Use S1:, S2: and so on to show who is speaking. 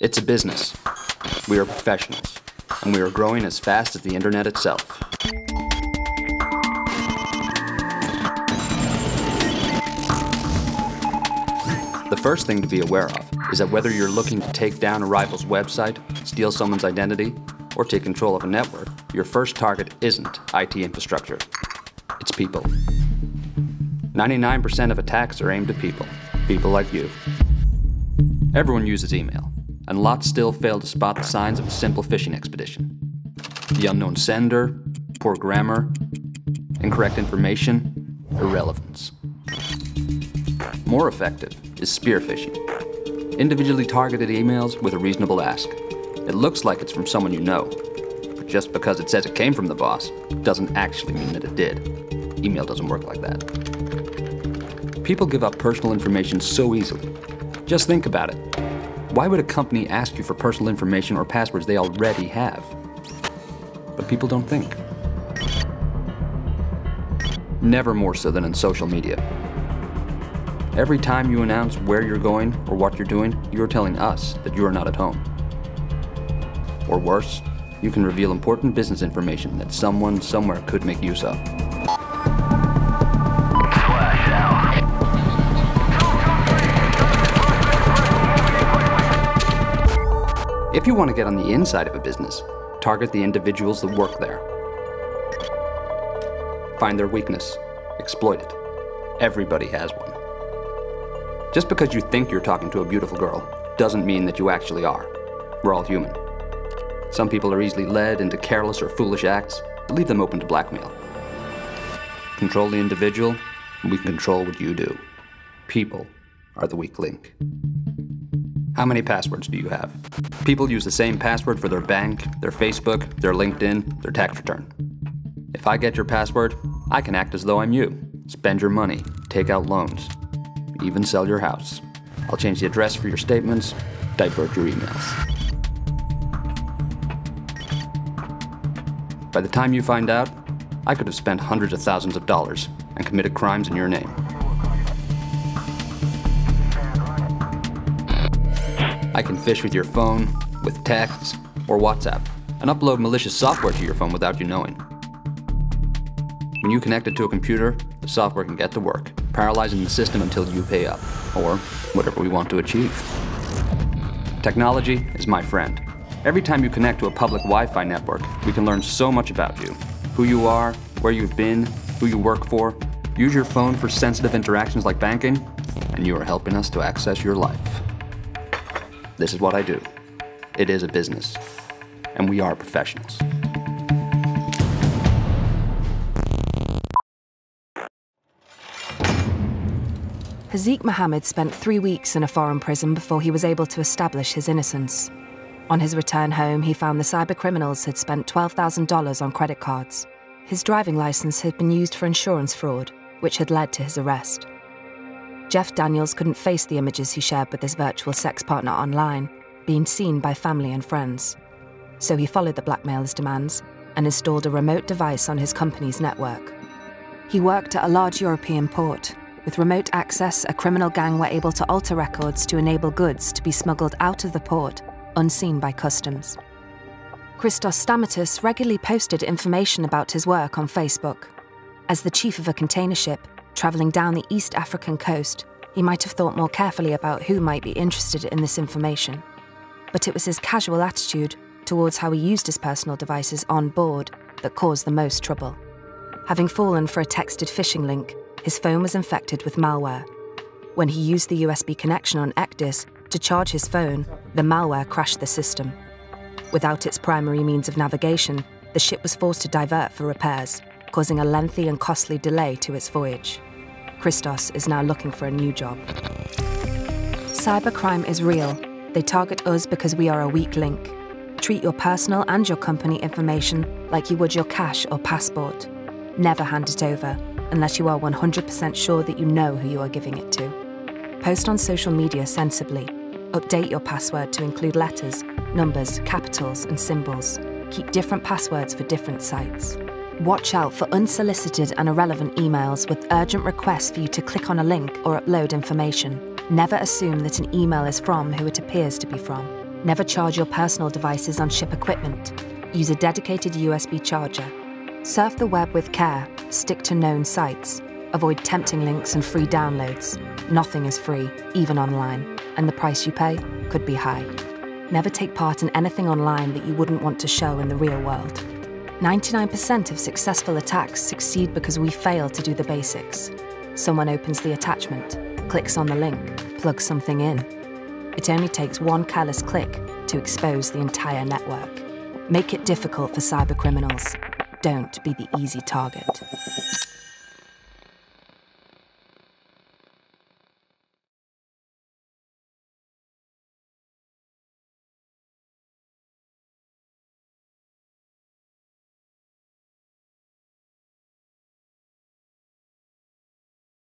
S1: It's a business. We are professionals, and we are growing as fast as the internet itself. The first thing to be aware of is that whether you're looking to take down a rival's website, steal someone's identity, or take control of a network, your first target isn't IT infrastructure. It's people. 99% of attacks are aimed at people, people like you. Everyone uses email, and lots still fail to spot the signs of a simple phishing expedition. The unknown sender, poor grammar, incorrect information, irrelevance. More effective is spear phishing. Individually targeted emails with a reasonable ask. It looks like it's from someone you know, but just because it says it came from the boss doesn't actually mean that it did. Email doesn't work like that. People give up personal information so easily. Just think about it. Why would a company ask you for personal information or passwords they already have? But people don't think. Never more so than in social media. Every time you announce where you're going or what you're doing, you're telling us that you are not at home. Or worse, you can reveal important business information that someone somewhere could make use of. If you want to get on the inside of a business, target the individuals that work there. Find their weakness, exploit it. Everybody has one. Just because you think you're talking to a beautiful girl doesn't mean that you actually are. We're all human. Some people are easily led into careless or foolish acts. Leave them open to blackmail. Control the individual, and we can control what you do. People are the weak link. How many passwords do you have? People use the same password for their bank, their Facebook, their LinkedIn, their tax return. If I get your password, I can act as though I'm you. Spend your money, take out loans, even sell your house. I'll change the address for your statements, divert your emails. By the time you find out, I could have spent hundreds of thousands of dollars and committed crimes in your name. I can fish with your phone, with texts, or WhatsApp, and upload malicious software to your phone without you knowing. When you connect it to a computer, the software can get to work, paralyzing the system until you pay up, or whatever we want to achieve. Technology is my friend. Every time you connect to a public Wi Fi network, we can learn so much about you who you are, where you've been, who you work for. Use your phone for sensitive interactions like banking, and you are helping us to access your life. This is what I do. It is a business, and we are professionals.
S2: Haziq Mohammed spent three weeks in a foreign prison before he was able to establish his innocence. On his return home, he found the cybercriminals had spent $12,000 on credit cards. His driving license had been used for insurance fraud, which had led to his arrest. Jeff Daniels couldn't face the images he shared with his virtual sex partner online, being seen by family and friends. So he followed the blackmailer's demands and installed a remote device on his company's network. He worked at a large European port. With remote access, a criminal gang were able to alter records to enable goods to be smuggled out of the port, unseen by customs. Christos Stamatis regularly posted information about his work on Facebook. As the chief of a container ship, travelling down the East African coast, he might have thought more carefully about who might be interested in this information. But it was his casual attitude towards how he used his personal devices on board that caused the most trouble. Having fallen for a texted phishing link, his phone was infected with malware. When he used the USB connection on Ecdis to charge his phone, the malware crashed the system. Without its primary means of navigation, the ship was forced to divert for repairs, causing a lengthy and costly delay to its voyage. Christos is now looking for a new job. Cybercrime is real. They target us because we are a weak link. Treat your personal and your company information like you would your cash or passport. Never hand it over unless you are 100% sure that you know who you are giving it to. Post on social media sensibly. Update your password to include letters, numbers, capitals, and symbols. Keep different passwords for different sites. Watch out for unsolicited and irrelevant emails with urgent requests for you to click on a link or upload information. Never assume that an email is from who it appears to be from. Never charge your personal devices on ship equipment. Use a dedicated USB charger. Surf the web with care. Stick to known sites. Avoid tempting links and free downloads. Nothing is free, even online, and the price you pay could be high. Never take part in anything online that you wouldn't want to show in the real world. 99% of successful attacks succeed because we fail to do the basics. Someone opens the attachment, clicks on the link, plugs something in. It only takes one careless click to expose the entire network. Make it difficult for cybercriminals. Don't be the easy target.